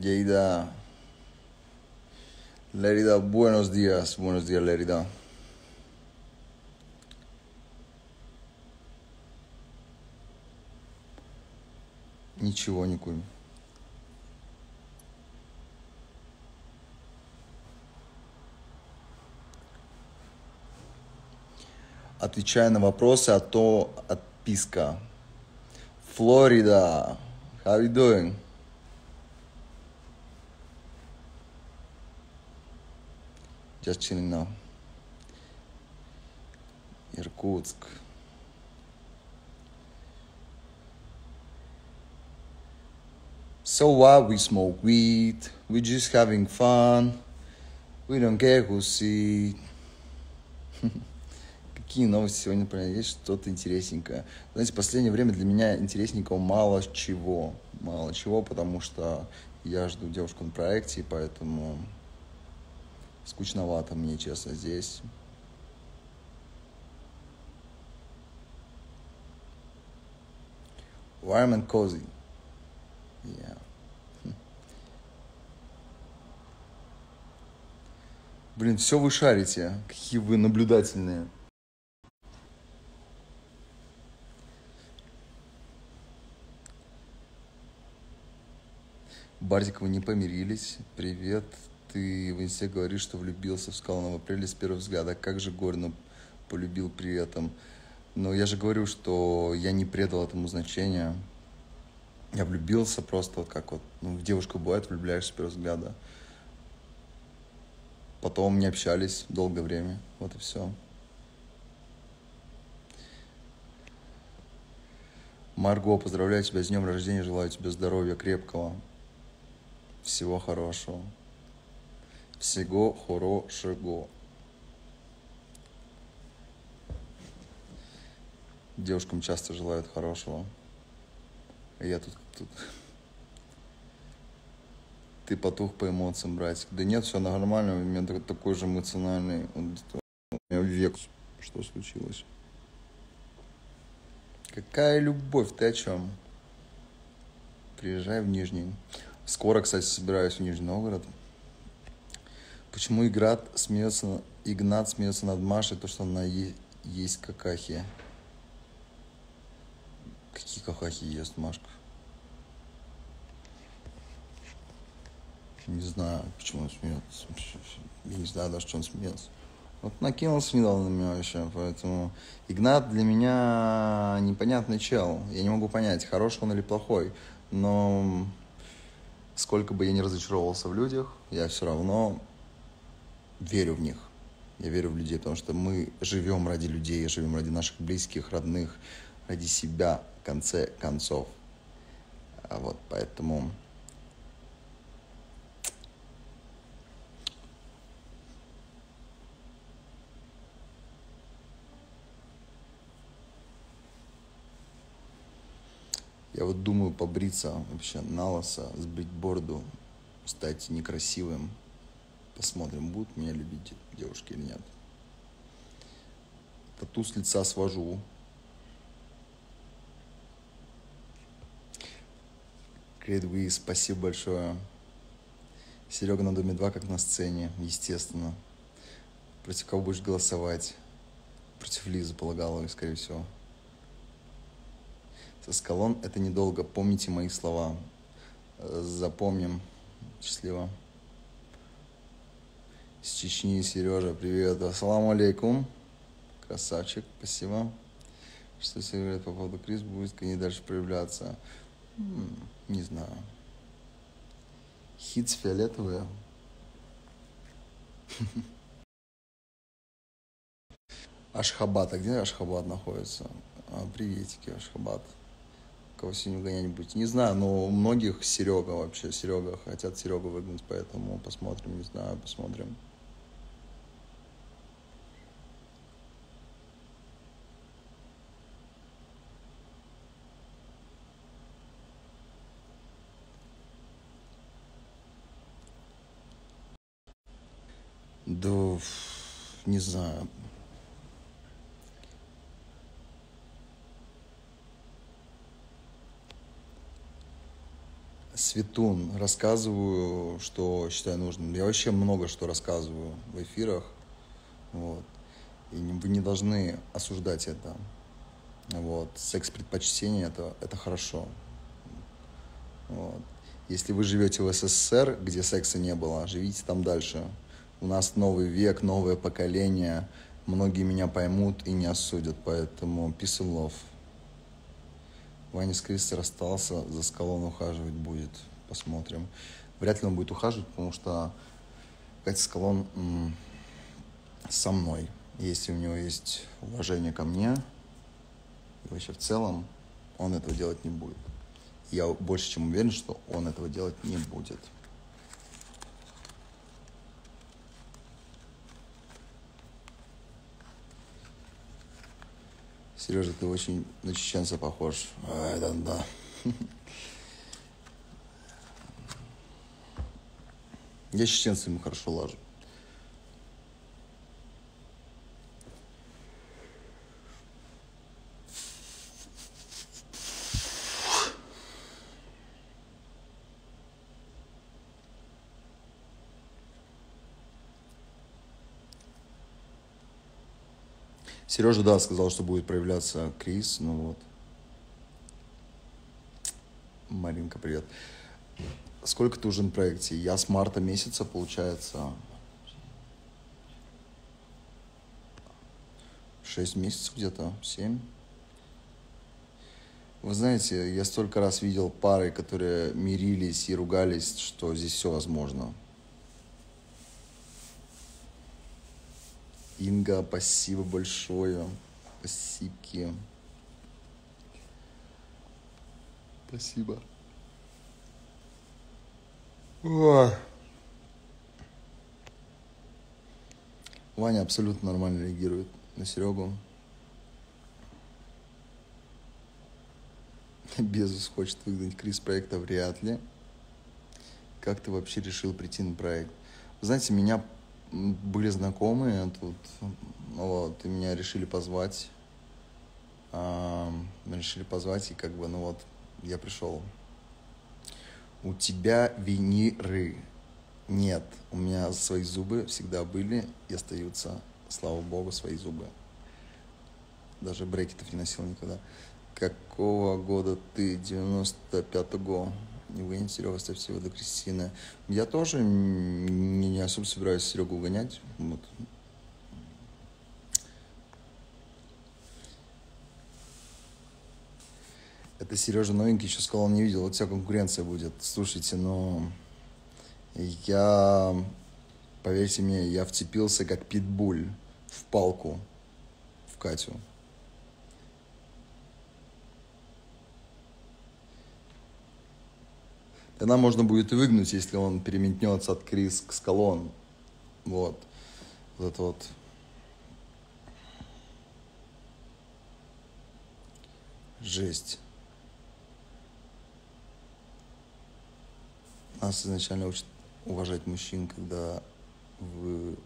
Lleida. Lérida, buenos días. Buenos días, Lérida. Ничего не курим. Отвечая на вопросы, а то отписка. Флорида. How you doing? Just. Иркутск. So what? We smoke weed. We're just having fun. We don't care who see. Какие новости сегодня про Есть что-то интересненькое. Знаете, в последнее время для меня интересненького мало чего. Мало чего, потому что я жду девушку на проекте, и поэтому скучновато мне, честно, здесь. Warm and cozy. Yeah. Блин, все вы шарите. Какие вы наблюдательные. Бартик, вы не помирились. Привет. Ты в инсте говоришь, что влюбился в Скалана в апреле с первого взгляда. Как же горно полюбил при этом. Но я же говорю, что я не предал этому значения. Я влюбился просто вот как вот, ну, в девушку бывает, влюбляешься с первого взгляда. Потом не общались долгое время. Вот и все. Марго, поздравляю тебя с днем рождения, желаю тебе здоровья крепкого, всего хорошего. Всего хорошего. Девушкам часто желают хорошего. А я тут, тут... Ты потух по эмоциям, братик. Да нет, все нормально. У меня такой же эмоциональный. У меня век. Что случилось? Какая любовь? Ты о чем? Приезжай в Нижний. Скоро, кстати, собираюсь в Нижний Новгород. Почему Игнат смеется, Игнат смеется над Машей, то, что она е- есть какахи? Какие какахи ест Машка? Не знаю, почему он смеется. Не знаю даже, что он смеется. Вот накинулся недавно на меня вообще, поэтому Игнат для меня непонятный чел. Я не могу понять, хороший он или плохой. Но сколько бы я ни разочаровывался в людях, я все равно верю в них. Я верю в людей, потому что мы живем ради людей, живем ради наших близких, родных, ради себя, в конце концов. А вот поэтому... Я вот думаю побриться вообще на лосо, сбрить бороду, стать некрасивым. Посмотрим, будут меня любить девушки или нет. Тату с лица свожу. Way, спасибо большое. Серега на Доме 2, как на сцене, естественно. Против кого будешь голосовать? Против Лизы Полагаловой, скорее всего. Со скалон это недолго. Помните мои слова. Запомним. Счастливо. С Чечни Сережа, привет. Ассаламу алейкум. Красавчик, спасибо. Что все говорят по поводу Крис, будет не дальше проявляться? Не знаю. Хитс фиолетовые. Ашхабад. А где Ашхабад находится? А, приветики, Ашхабад. Кого сегодня угонять Не знаю, но у многих Серега вообще. Серега хотят Серегу выгнать, поэтому посмотрим, не знаю, посмотрим. Да, не знаю. Светун. Рассказываю, что считаю нужным. Я вообще много что рассказываю в эфирах. Вот. И вы не должны осуждать это. Вот. Секс предпочтения это, это хорошо. Вот. Если вы живете в СССР, где секса не было, живите там дальше. У нас новый век, новое поколение. Многие меня поймут и не осудят, поэтому peace and love. Ваня с Кристо расстался, за скалон ухаживать будет. Посмотрим. Вряд ли он будет ухаживать, потому что Катя Скалон м- со мной. Если у него есть уважение ко мне, и вообще в целом, он этого делать не будет. Я больше чем уверен, что он этого делать не будет. Сережа, ты очень на чеченца похож. А, это да. Я с чеченцами хорошо лажу. Сережа, да, сказал, что будет проявляться Крис, ну вот. Маринка, привет. Сколько ты уже на проекте? Я с марта месяца, получается, шесть месяцев где-то, семь. Вы знаете, я столько раз видел пары, которые мирились и ругались, что здесь все возможно. Инга, спасибо большое. Спасибо. Спасибо. Ой. Ваня абсолютно нормально реагирует на Серегу. Безус хочет выгнать Крис проекта вряд ли. Как ты вообще решил прийти на проект? Вы знаете, меня были знакомые тут, вот, и меня решили позвать. А, решили позвать, и как бы, ну вот, я пришел. У тебя виниры нет. У меня свои зубы всегда были и остаются, слава богу, свои зубы. Даже брекетов не носил никогда. Какого года ты? 95-го не выгонит Серега, ставьте его до Кристины. Я тоже не, не особо собираюсь Серегу угонять. Вот. Это Сережа новенький, еще сказал, не видел. Вот вся конкуренция будет. Слушайте, но я, поверьте мне, я вцепился как питбуль в палку в Катю. Тогда можно будет выгнуть, если он переметнется от Крис к Скалон. Вот. Вот это вот. Жесть. Нас изначально учат уважать мужчин, когда вы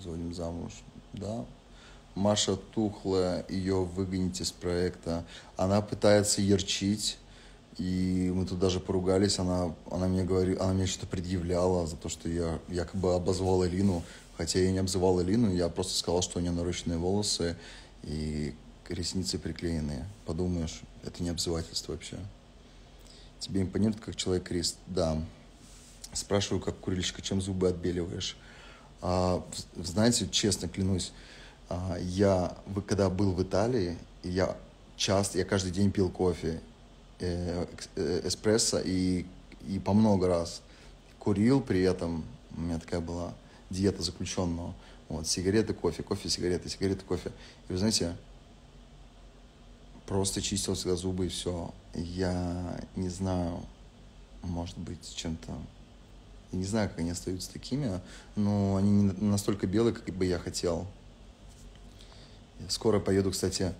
звоним замуж. Да. Маша тухлая, ее выгоните с проекта. Она пытается ярчить и мы тут даже поругались, она, она мне говорила, она мне что-то предъявляла за то, что я якобы обозвал Элину, хотя я не обзывал Элину, я просто сказал, что у нее нарощенные волосы и ресницы приклеенные. Подумаешь, это не обзывательство вообще. Тебе импонирует как человек Крис? Да. Спрашиваю, как курильщика, чем зубы отбеливаешь? А, знаете, честно клянусь, а, я, когда был в Италии, я часто, я каждый день пил кофе, эспрессо и, и по много раз. Курил при этом, у меня такая была диета заключенного. Вот, сигареты, кофе, кофе, сигареты, сигареты, кофе. И вы знаете, просто чистил всегда зубы и все. Я не знаю, может быть, чем-то... Я не знаю, как они остаются такими, но они не настолько белые, как бы я хотел. Скоро поеду, кстати,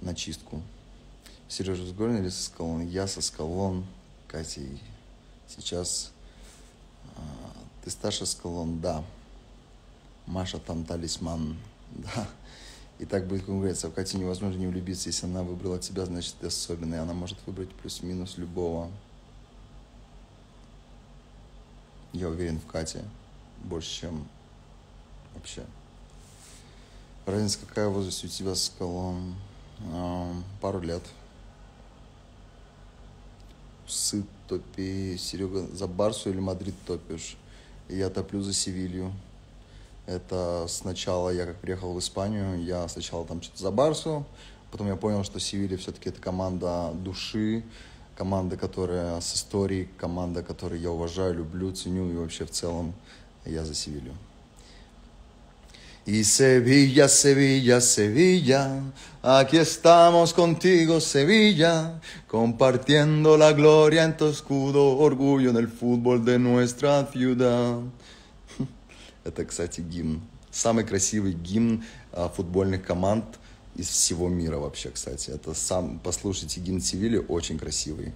на чистку. Сережа с Горн или со Скалон? Я со Скалон, Катей. Сейчас а, ты старше Скалон? Да. Маша там талисман? Да. И так будет конкуренция. В Кате невозможно не влюбиться. Если она выбрала тебя, значит ты особенный. Она может выбрать плюс-минус любого. Я уверен в Кате больше, чем вообще. Разница какая возраст у тебя с колом? А, пару лет. Сыт топи. Серега, за Барсу или Мадрид топишь? Я топлю за Севилью. Это сначала я как приехал в Испанию, я сначала там что-то за Барсу, потом я понял, что Севилья все-таки это команда души, команда, которая с историей, команда, которую я уважаю, люблю, ценю и вообще в целом я за Севилью. Y Sevilla, Sevilla, Sevilla, aquí estamos contigo, Sevilla, compartiendo la gloria en tu escudo, orgullo en el fútbol de nuestra ciudad. Это, кстати, гимн. Самый красивый гимн а, футбольных команд из всего мира вообще, кстати. Это сам, послушайте, гимн Севили очень красивый.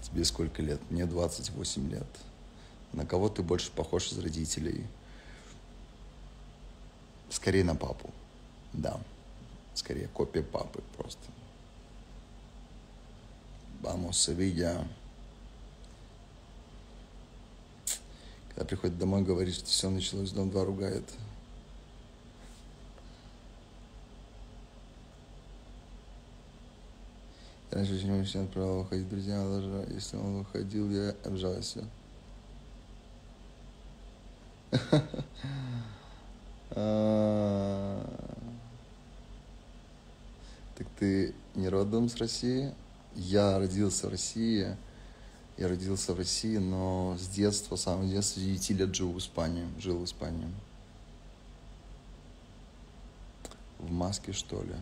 Тебе сколько лет? Мне 28 лет. На кого ты больше похож из родителей? Скорее на папу. Да. Скорее копия папы просто. Vamos, Sevilla. Когда приходит домой, говорит, что все началось, дом 2 ругает. Я раньше очень очень отправил выходить друзья, даже если он выходил, я обжался. А. Так ты не родом с России? Я родился в России. Я родился в России, но с детства, с самого детства, 9 лет жил в Испании. Жил в Испании. В маске, что ли?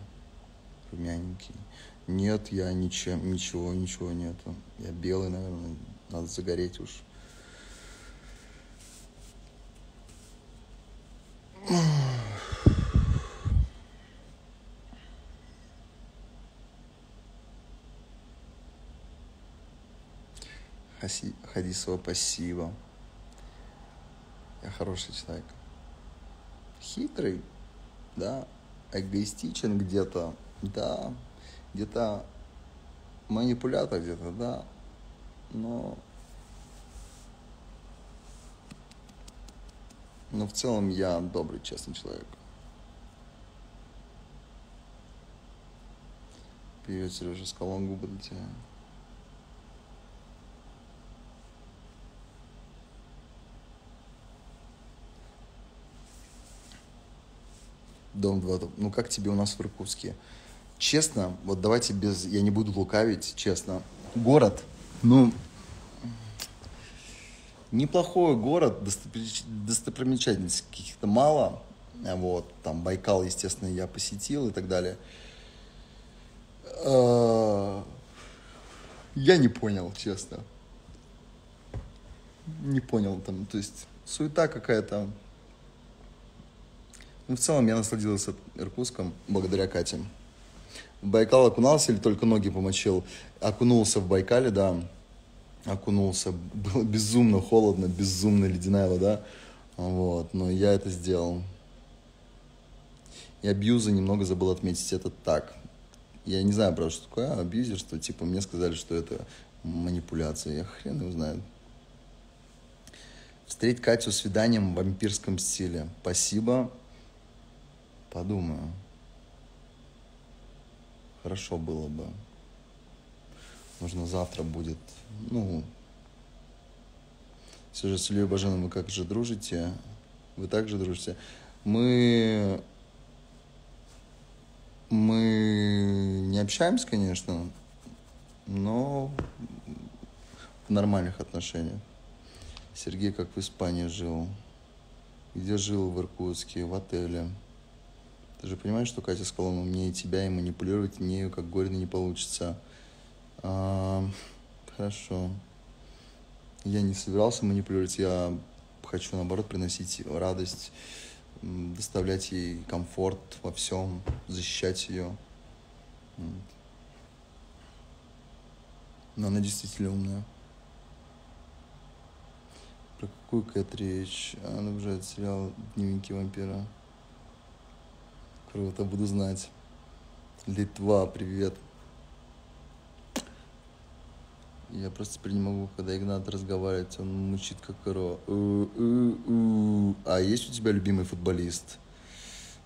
Румяненький. Нет, я ничем, ничего, ничего нету. Я белый, наверное. Надо загореть уж. Хадисова пассива. Я хороший человек. Хитрый, да. Эгоистичен где-то, да. Где-то манипулятор где-то, да. Но Но в целом я добрый, честный человек. Привет, Сережа, с губы для тебя. Дом 2. Ну, как тебе у нас в Иркутске? Честно, вот давайте без... Я не буду лукавить, честно. Город, ну, неплохой город, достопримечательностей каких-то мало. Вот, там Байкал, естественно, я посетил и так далее. А, я не понял, честно. Не понял там, то есть суета какая-то. Ну, в целом я насладился Иркутском благодаря Кате. В Байкал окунался или только ноги помочил? Окунулся в Байкале, да окунулся. Было безумно холодно, безумно ледяная вода. Вот, но я это сделал. И абьюза немного забыл отметить. Это так. Я не знаю, правда, что такое абьюзерство. Типа, мне сказали, что это манипуляция. Я хрен его знаю. Встретить Катю свиданием в вампирском стиле. Спасибо. Подумаю. Хорошо было бы. Нужно завтра будет, ну, все же с Ильей Баженом вы как же дружите? Вы также дружите? Мы... Мы не общаемся, конечно, но в нормальных отношениях. Сергей как в Испании жил. Где жил в Иркутске, в отеле. Ты же понимаешь, что Катя сказала, мне и тебя, и манипулировать нею как горьно не получится. А, хорошо. Я не собирался манипулировать, я хочу, наоборот, приносить радость, доставлять ей комфорт во всем, защищать ее. Но она действительно умная. Про какую Кэт речь? Она обожает сериал «Дневники вампира». Круто, буду знать. Литва, привет. Я просто теперь не могу, когда Игнат разговаривает, он мучит как коро. А есть у тебя любимый футболист?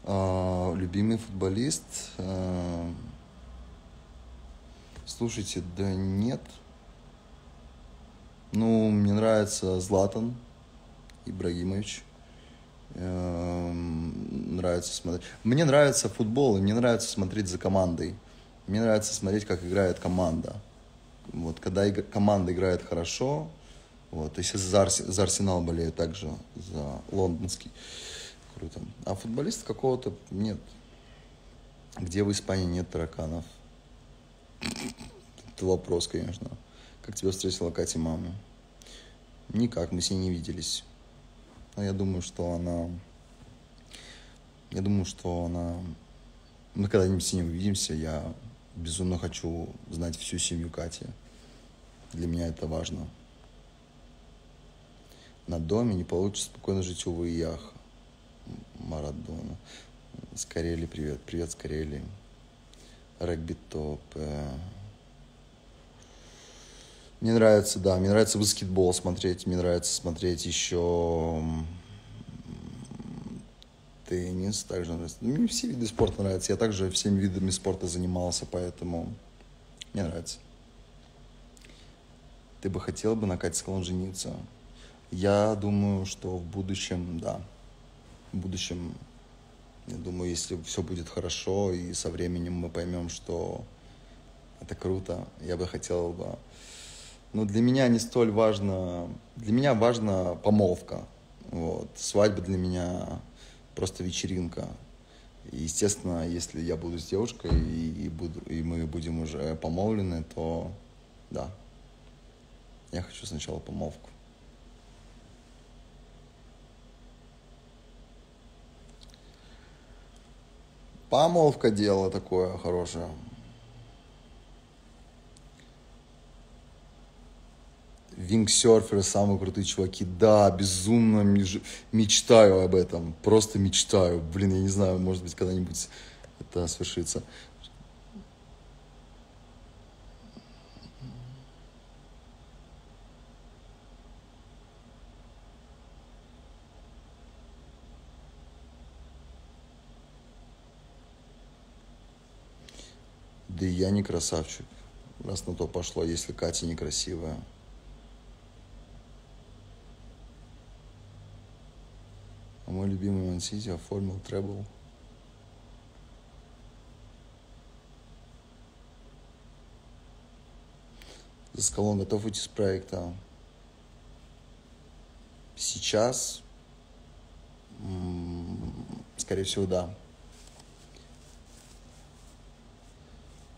А, любимый футболист? А, слушайте, да нет. Ну, мне нравится Златан Ибрагимович. Эм, нравится смотреть. Мне нравится футбол, и мне нравится смотреть за командой. Мне нравится смотреть, как играет команда. Вот, когда иг- команда играет хорошо, вот, если за, Арс... за Арсенал болею также, за лондонский, круто. А футболиста какого-то нет. Где в Испании нет тараканов? Это вопрос, конечно. Как тебя встретила Катя мама? Никак, мы с ней не виделись. Но я думаю, что она... Я думаю, что она... Мы когда-нибудь с ней увидимся, я безумно хочу знать всю семью Кати. Для меня это важно. На доме не получится спокойно жить, увы, и ях. Марадона. С Карелии привет. Привет с Карелии. Регби топ. э. Мне нравится, да, мне нравится баскетбол смотреть, мне нравится смотреть еще теннис, также нравится. Мне все виды спорта нравятся. Я также всеми видами спорта занимался, поэтому мне нравится. Ты бы хотел бы на Кате Скалон жениться? Я думаю, что в будущем, да. В будущем, я думаю, если все будет хорошо, и со временем мы поймем, что это круто, я бы хотел бы... Но для меня не столь важно... Для меня важна помолвка. Вот. Свадьба для меня просто вечеринка. И, естественно, если я буду с девушкой и, и, буду, и мы будем уже помолвлены, то да. Я хочу сначала помолвку. Помолвка дело такое хорошее. Вингсерферы самые крутые чуваки. Да, безумно мечтаю об этом. Просто мечтаю. Блин, я не знаю, может быть, когда-нибудь это свершится. Да и я не красавчик. Раз на то пошло, если Катя некрасивая. А мой любимый Мансити оформил требл. За скалон готов уйти с проекта. Сейчас, скорее всего, да.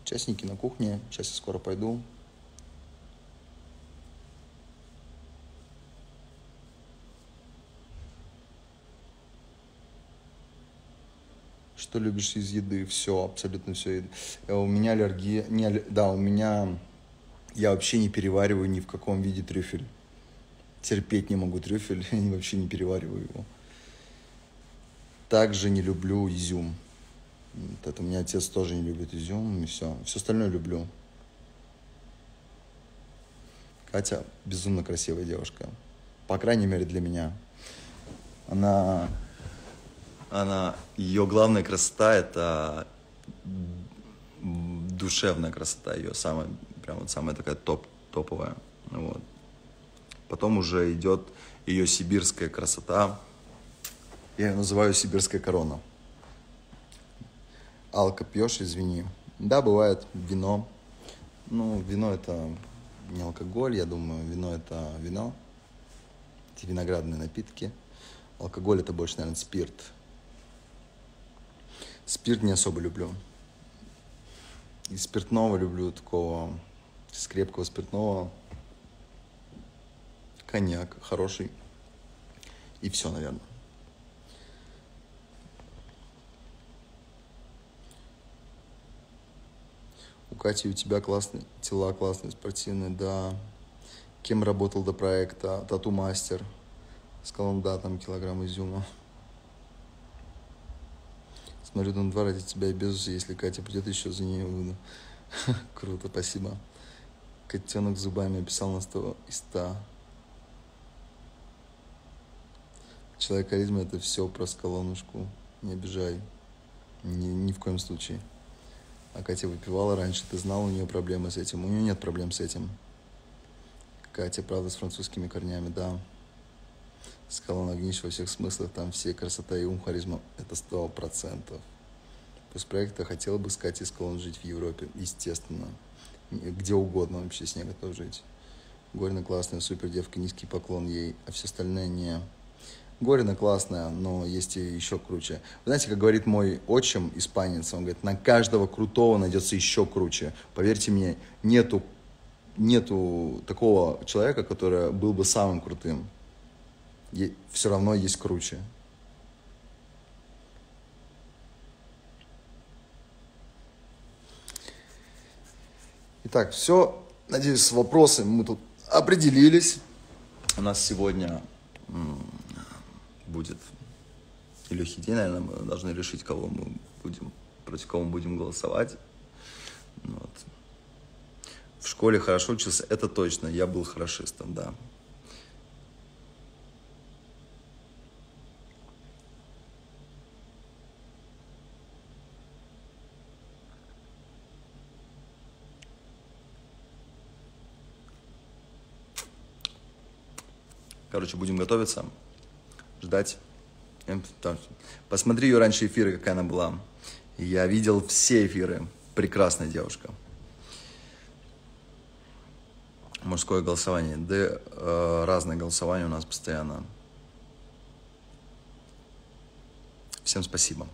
Участники на кухне. Сейчас я скоро пойду. Что любишь из еды? Все, абсолютно все. У меня аллергия. Не, да, у меня... Я вообще не перевариваю ни в каком виде трюфель. Терпеть не могу трюфель, вообще не перевариваю его. Также не люблю изюм. Вот это у меня отец тоже не любит изюм, и все. Все остальное люблю. Катя безумно красивая девушка. По крайней мере, для меня. Она... Она... Ее главная красота — это душевная красота ее. Самая, прям вот самая такая топ, топовая. Вот. Потом уже идет ее сибирская красота. Я ее называю сибирская корона. Алка пьешь, извини. Да, бывает вино. Ну, вино это не алкоголь, я думаю, вино это вино. Эти виноградные напитки. Алкоголь это больше, наверное, спирт. Спирт не особо люблю. Из спиртного люблю такого, из крепкого спиртного. Коньяк хороший. И все, наверное. Кати у тебя классные тела, классные, спортивные, да. Кем работал до проекта? Тату-мастер. Сказал, да, там килограмм изюма. Смотрю, на два ради тебя и безусы, если Катя придет, еще за нее выйду. Круто, спасибо. Котенок зубами описал на 100 из 100. Человек харизма это все про скалонушку. Не обижай. Ни, ни в коем случае. А Катя выпивала раньше, ты знал, у нее проблемы с этим. У нее нет проблем с этим. Катя, правда, с французскими корнями, да. Скала Нагнич во всех смыслах, там все красота и ум, харизма. Это сто процентов. После проекта хотела бы с Катей Скалон жить в Европе, естественно. Где угодно вообще с ней готов жить. Горина классная, супер девка, низкий поклон ей, а все остальное не... Горина классная, но есть и еще круче. Вы знаете, как говорит мой отчим, испанец, он говорит, на каждого крутого найдется еще круче. Поверьте мне, нету, нету такого человека, который был бы самым крутым. И все равно есть круче. Итак, все. Надеюсь, с вопросами мы тут определились. У нас сегодня будет легкий день, наверное, мы должны решить, кого мы будем, против кого мы будем голосовать. Вот. В школе хорошо учился, это точно, я был хорошистом, да. Короче, будем готовиться, ждать. Посмотри ее раньше эфиры, какая она была. Я видел все эфиры. Прекрасная девушка. Мужское голосование. Да, э, разное голосование у нас постоянно. Всем спасибо.